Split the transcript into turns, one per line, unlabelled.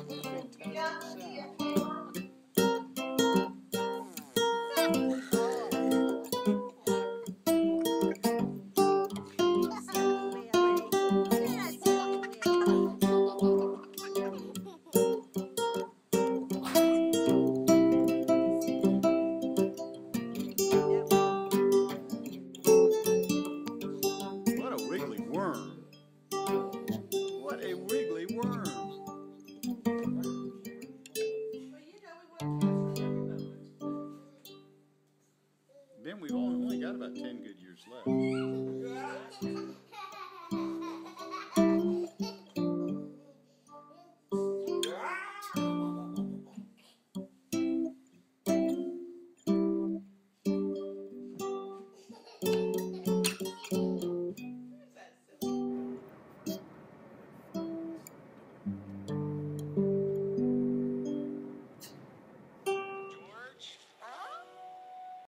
What a wiggly worm. What a wiggly worm! About ten good years left.